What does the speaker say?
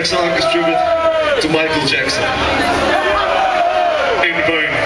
next song tribute to Michael Jackson. In vain.